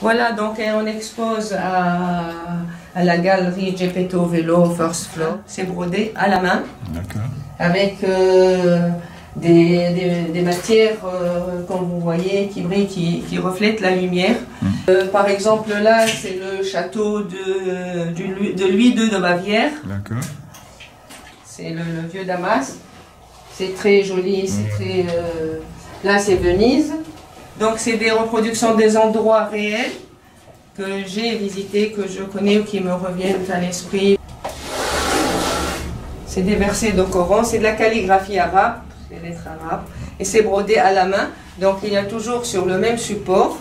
Voilà, donc on expose à, à la galerie Gepetto Vélo First Floor. C'est brodé à la main. Avec euh, des, des, des, matières, euh, comme vous voyez, qui brillent, qui, qui reflètent la lumière. Mmh. Euh, par exemple, là, c'est le château de, de, de Louis II de Bavière. D'accord. C'est le, le, vieux Damas. C'est très joli, c'est très... Euh, là, c'est Venise. Donc c'est des reproductions des endroits réels que j'ai visités, que je connais ou qui me reviennent à l'esprit. C'est des versets de Coran, c'est de la calligraphie arabe, des lettres arabes, et c'est brodé à la main. Donc il y a toujours sur le même support,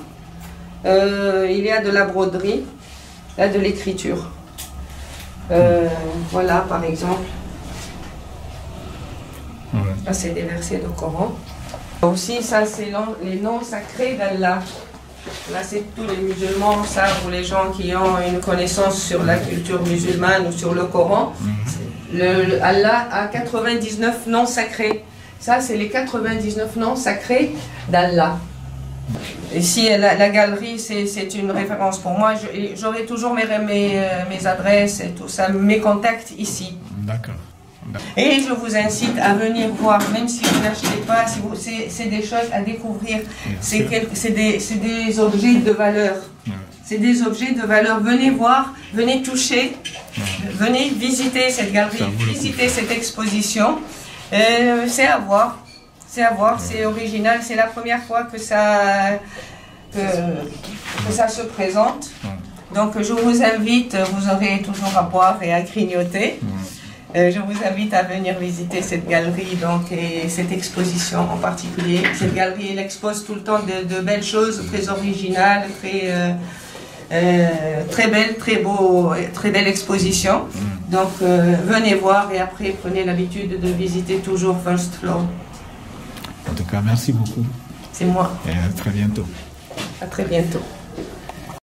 euh, il y a de la broderie, là de l'écriture. Euh, voilà par exemple. Là c'est des versets de Coran. Aussi, ça, c'est les noms sacrés d'Allah. Là, c'est tous les musulmans, ça, pour les gens qui ont une connaissance sur la culture musulmane ou sur le Coran. Le, Allah a 99 noms sacrés. Ça, c'est les 99 noms sacrés d'Allah. Ici, la, la galerie, c'est une référence pour moi. J'aurai toujours mes, mes, mes adresses et tout ça, mes contacts ici. D'accord. Et je vous incite à venir voir, même si vous n'achetez pas, si c'est des choses à découvrir. C'est des, des, objets de valeur. C'est des objets de valeur. Venez voir, venez toucher, venez visiter cette galerie, visiter cette exposition. Euh, c'est à voir. C'est à voir, c'est original. C'est la première fois que ça, que, que ça se présente. Donc je vous invite, vous aurez toujours à boire et à grignoter. Euh, je vous invite à venir visiter cette galerie donc, et cette exposition en particulier. Cette galerie, elle expose tout le temps de, de belles choses, très originales, très, euh, euh, très belles, très beau, très belle exposition. Mm. Donc venez voir et après prenez l'habitude de visiter toujours First Floor. En tout cas, merci beaucoup. C'est moi. Et à très bientôt. À très bientôt.